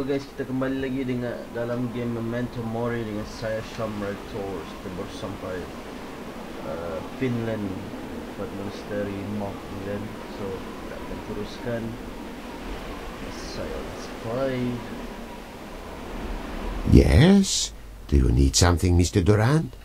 So guys, kita kembali lagi dengan dalam game Memento Mori dengan saya Syam RektorZ Tembur sampai uh, Finland Fort Monastery Mock England So kita akan teruskan Saya let's play Yes? Do you need something, Mr. Durand?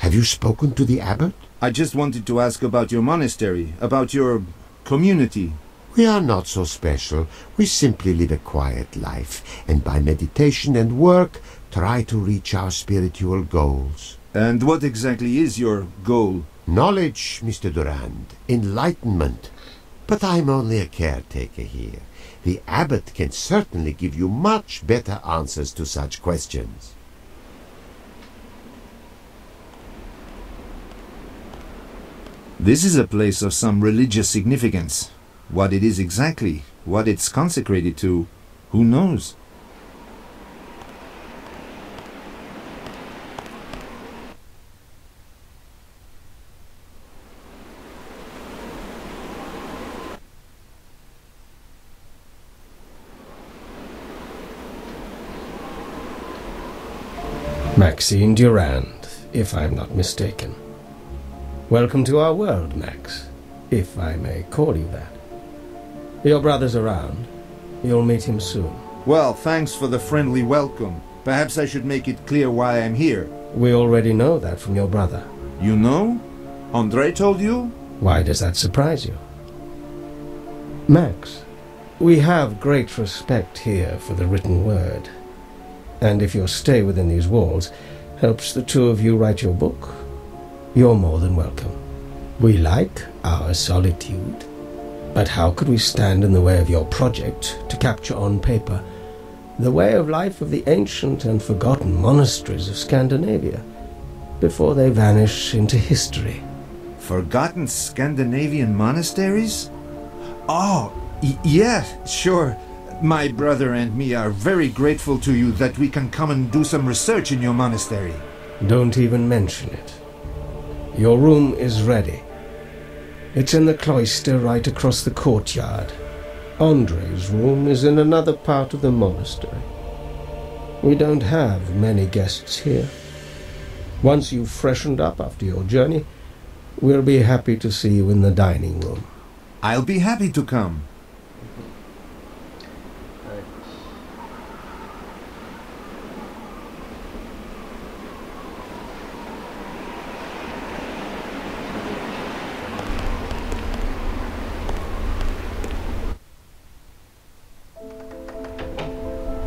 Have you spoken to the abbot? I just wanted to ask about your monastery, about your community. We are not so special. We simply live a quiet life, and by meditation and work, try to reach our spiritual goals. And what exactly is your goal? Knowledge, Mr. Durand, enlightenment. But I'm only a caretaker here. The abbot can certainly give you much better answers to such questions. This is a place of some religious significance. What it is exactly, what it's consecrated to, who knows? Maxine Durand, if I'm not mistaken. Welcome to our world, Max, if I may call you that. Your brother's around. You'll meet him soon. Well, thanks for the friendly welcome. Perhaps I should make it clear why I'm here. We already know that from your brother. You know? Andre told you? Why does that surprise you? Max, we have great respect here for the written word. And if your stay within these walls helps the two of you write your book, you're more than welcome. We like our solitude, but how could we stand in the way of your project to capture on paper the way of life of the ancient and forgotten monasteries of Scandinavia before they vanish into history? Forgotten Scandinavian monasteries? Oh, yeah, sure. My brother and me are very grateful to you that we can come and do some research in your monastery. Don't even mention it. Your room is ready. It's in the cloister right across the courtyard. Andre's room is in another part of the monastery. We don't have many guests here. Once you've freshened up after your journey, we'll be happy to see you in the dining room. I'll be happy to come.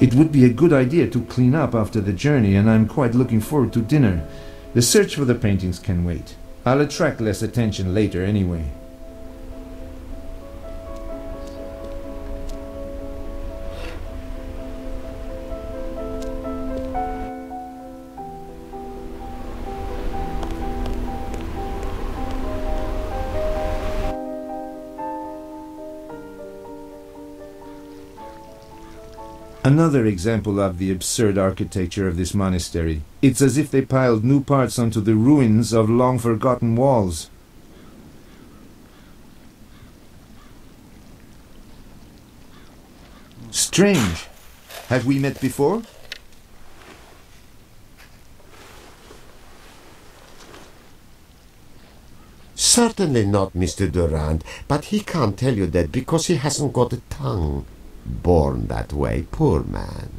It would be a good idea to clean up after the journey, and I'm quite looking forward to dinner. The search for the paintings can wait. I'll attract less attention later anyway. Another example of the absurd architecture of this monastery. It's as if they piled new parts onto the ruins of long forgotten walls. Strange. Have we met before? Certainly not, Mr. Durand, but he can't tell you that because he hasn't got a tongue. Born that way, poor man.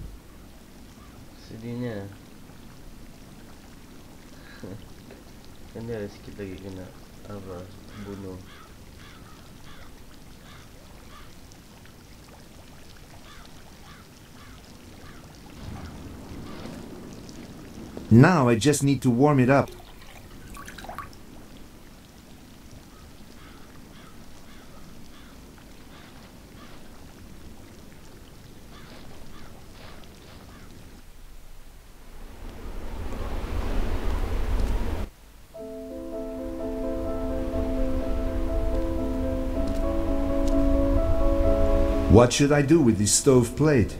Sedihnya Kan dia ada sikit lagi kena Apa Bunuh Now I just need to warm it up. What should I do with this stove plate?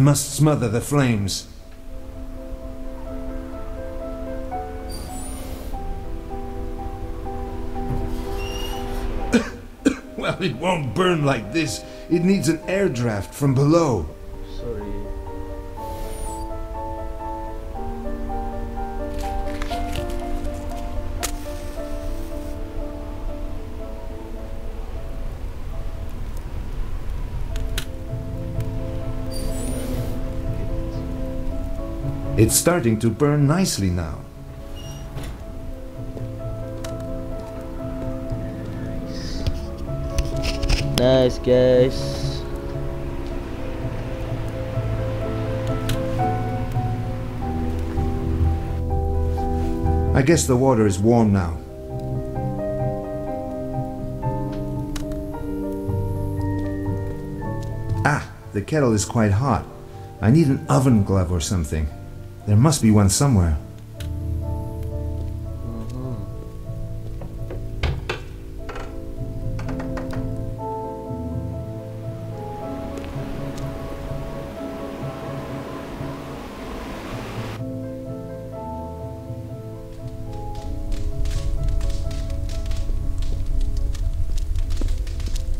Must smother the flames. well, it won't burn like this. It needs an air draft from below. It's starting to burn nicely now. Nice guys. I guess the water is warm now. Ah, the kettle is quite hot. I need an oven glove or something. There must be one somewhere.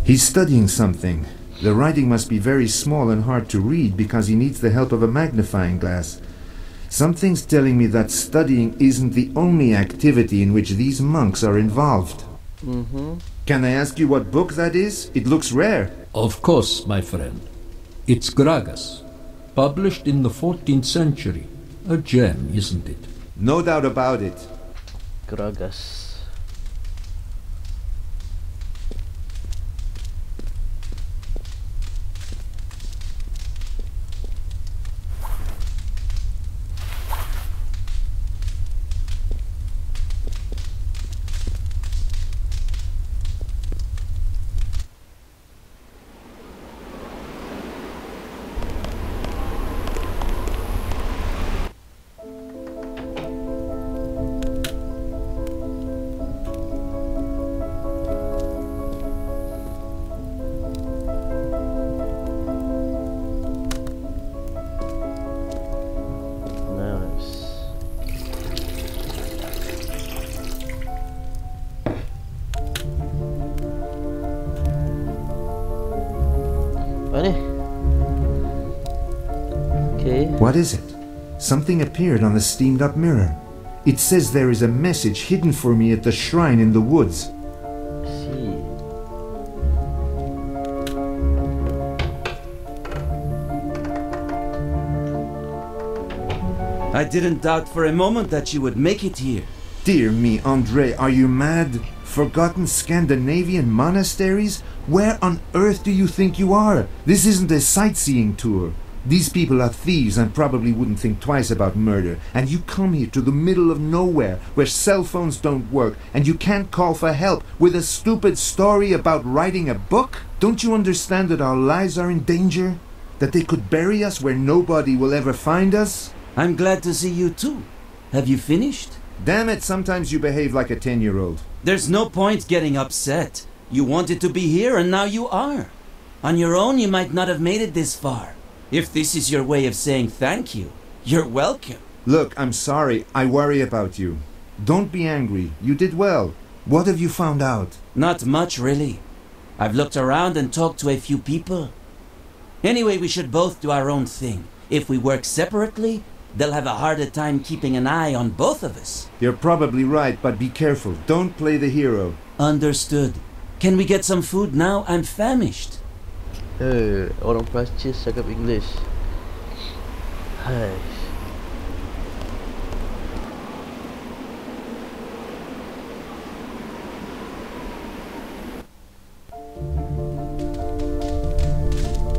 He's studying something. The writing must be very small and hard to read because he needs the help of a magnifying glass. Something's telling me that studying isn't the only activity in which these monks are involved. Mm-hmm. Can I ask you what book that is? It looks rare. Of course, my friend. It's Gragas, published in the 14th century. A gem, isn't it? No doubt about it. Gragas. What is it? Something appeared on the steamed up mirror. It says there is a message hidden for me at the shrine in the woods. See. I didn't doubt for a moment that you would make it here. Dear me, Andre, are you mad? Forgotten Scandinavian monasteries? Where on earth do you think you are? This isn't a sightseeing tour. These people are thieves and probably wouldn't think twice about murder. And you come here to the middle of nowhere where cell phones don't work and you can't call for help with a stupid story about writing a book? Don't you understand that our lives are in danger? That they could bury us where nobody will ever find us? I'm glad to see you too. Have you finished? Damn it, sometimes you behave like a 10 year old. There's no point getting upset. You wanted to be here and now you are. On your own, you might not have made it this far. If this is your way of saying thank you, you're welcome. Look, I'm sorry. I worry about you. Don't be angry. You did well. What have you found out? Not much, really. I've looked around and talked to a few people. Anyway, we should both do our own thing. If we work separately, they'll have a harder time keeping an eye on both of us. You're probably right, but be careful. Don't play the hero. Understood. Can we get some food now? I'm famished. Eh, orang Perancis cakap English. Hai.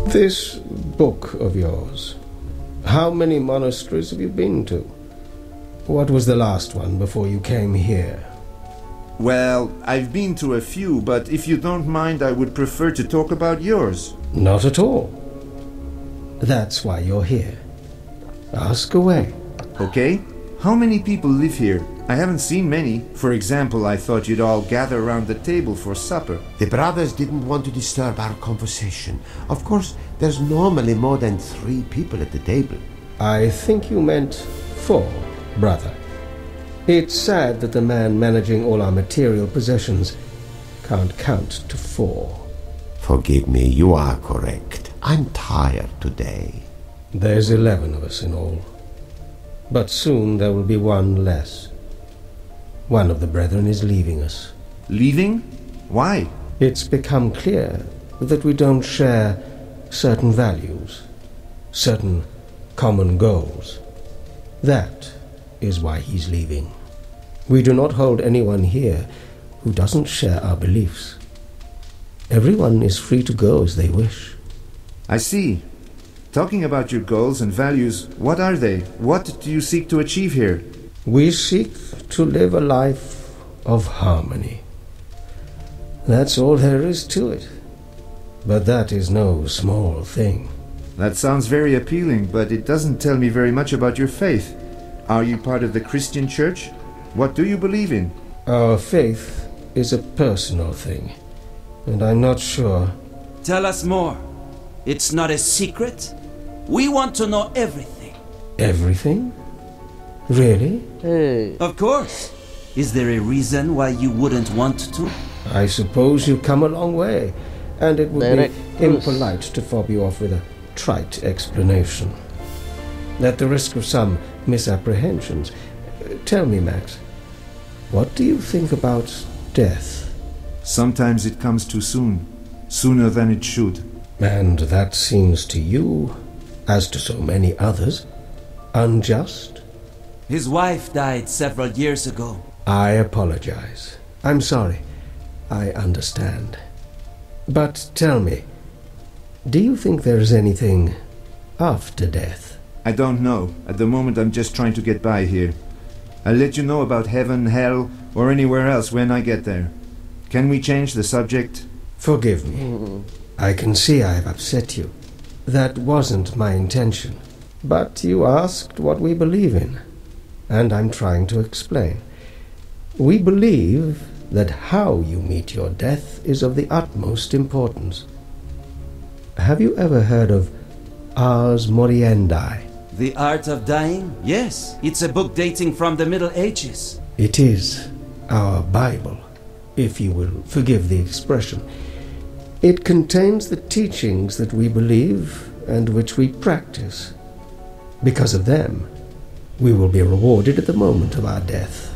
This book of yours, how many monasteries have you been to? What was the last one before you came here? Well, I've been to a few, but if you don't mind, I would prefer to talk about yours. Not at all. That's why you're here. Ask away. Okay? How many people live here? I haven't seen many. For example, I thought you'd all gather around the table for supper. The brothers didn't want to disturb our conversation. Of course, there's normally more than three people at the table. I think you meant four, brother. It's sad that the man managing all our material possessions can't count to four. Forgive me, you are correct. I'm tired today. There's eleven of us in all. But soon there will be one less. One of the brethren is leaving us. Leaving? Why? It's become clear that we don't share certain values, certain common goals. That is why he's leaving. We do not hold anyone here who doesn't share our beliefs. Everyone is free to go as they wish. I see. Talking about your goals and values, what are they? What do you seek to achieve here? We seek to live a life of harmony. That's all there is to it. But that is no small thing. That sounds very appealing, but it doesn't tell me very much about your faith. Are you part of the Christian church? What do you believe in? Our faith is a personal thing, and I'm not sure. Tell us more. It's not a secret. We want to know everything. Everything? Really? Hey, Of course. Is there a reason why you wouldn't want to? I suppose you've come a long way, and it would Direct be impolite to fob you off with a trite explanation. At the risk of some misapprehensions, tell me, Max, what do you think about death? Sometimes it comes too soon, sooner than it should. And that seems to you, as to so many others, unjust? His wife died several years ago. I apologize. I'm sorry. I understand. But tell me, do you think there's anything after death? I don't know. At the moment, I'm just trying to get by here. I'll let you know about heaven, hell, or anywhere else when I get there. Can we change the subject? Forgive me. Hmm. I can see I've upset you. That wasn't my intention. But you asked what we believe in, and I'm trying to explain. We believe that how you meet your death is of the utmost importance. Have you ever heard of Ars Moriendi? The Art of Dying? Yes. It's a book dating from the Middle Ages. It is our Bible, if you will forgive the expression. It contains the teachings that we believe and which we practice. Because of them, we will be rewarded at the moment of our death.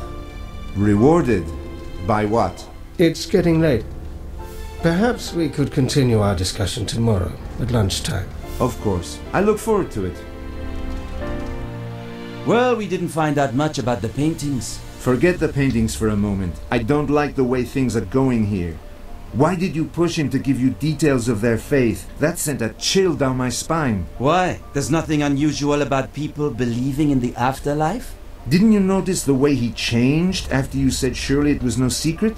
Rewarded? By what? It's getting late. Perhaps we could continue our discussion tomorrow at lunchtime. Of course. I look forward to it. Well, we didn't find out much about the paintings. Forget the paintings for a moment. I don't like the way things are going here. Why did you push him to give you details of their faith? That sent a chill down my spine. Why? There's nothing unusual about people believing in the afterlife? Didn't you notice the way he changed after you said surely it was no secret?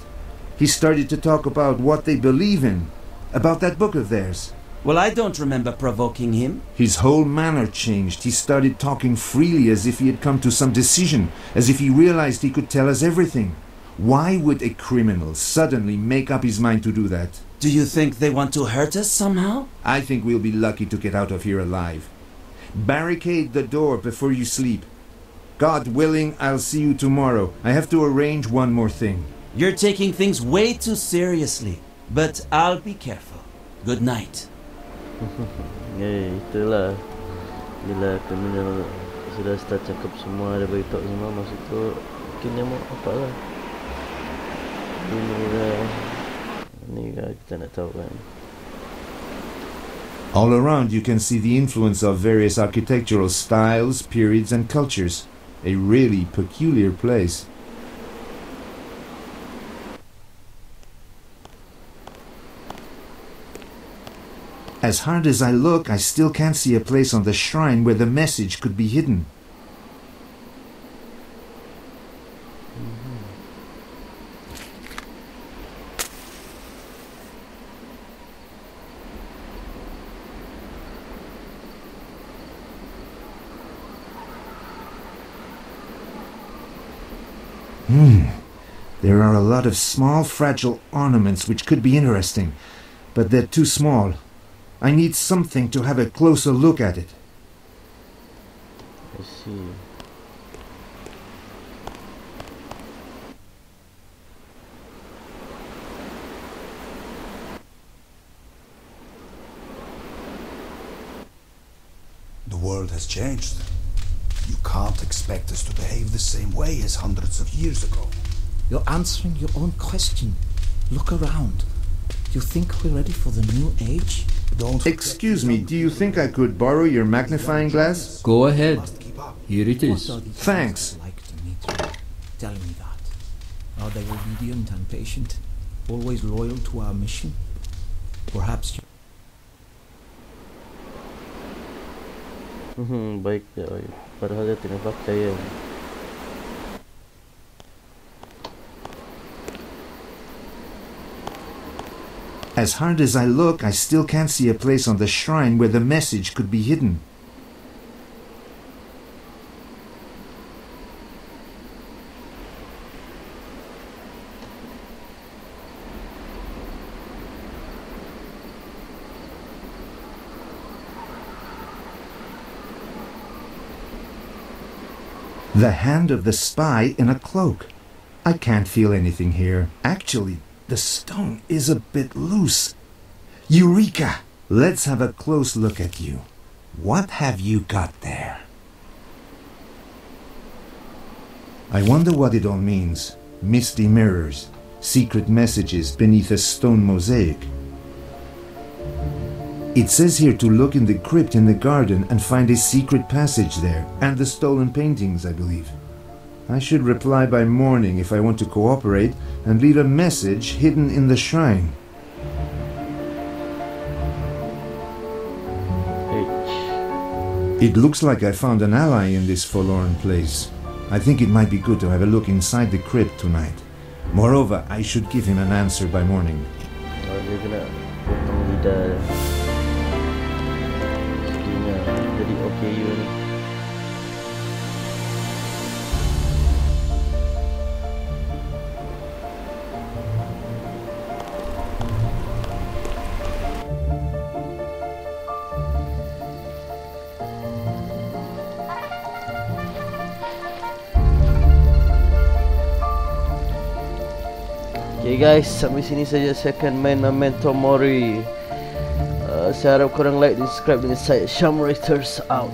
He started to talk about what they believe in, about that book of theirs. Well, I don't remember provoking him. His whole manner changed. He started talking freely as if he had come to some decision, as if he realized he could tell us everything. Why would a criminal suddenly make up his mind to do that? Do you think they want to hurt us somehow? I think we'll be lucky to get out of here alive. Barricade the door before you sleep. God willing, I'll see you tomorrow. I have to arrange one more thing. You're taking things way too seriously. But I'll be careful. Good night. itulah Bila sudah start cakap semua beritahu semua tu Mungkin apa lah Ini kita nak tahu kan All around, you can see the influence of various architectural styles, periods, and cultures. A really peculiar place. As hard as I look, I still can't see a place on the shrine where the message could be hidden. Hmm. There are a lot of small, fragile ornaments which could be interesting, but they're too small. I need something to have a closer look at it. I see. The world has changed. You can't expect us to behave the same way as hundreds of years ago. You're answering your own question. Look around. You think we're ready for the new age? Don't Excuse me, do you think I could borrow your magnifying glass? Go ahead. must keep up. Here it is. What are these Thanks. people like Dimitri? Tell me that. Are they obedient and patient? Always loyal to our mission? Perhaps you Mhm, baik ya. baik. Padahal dia tidak pakai ya. As hard as I look, I still can't see a place on the shrine where the message could be hidden. The hand of the spy in a cloak. I can't feel anything here. Actually, the stone is a bit loose. Eureka! Let's have a close look at you. What have you got there? I wonder what it all means. Misty mirrors, secret messages beneath a stone mosaic. It says here to look in the crypt in the garden and find a secret passage there, and the stolen paintings, I believe. I should reply by morning if I want to cooperate and leave a message hidden in the shrine. H. It looks like I found an ally in this forlorn place. I think it might be good to have a look inside the crypt tonight. Moreover, I should give him an answer by morning. Oh, dia kena potong lidah jadi ni. Guys, sampai sini saja saya akan main Memento Mori. Uh, saya harap korang like dan subscribe dengan saya Sham Raiders out.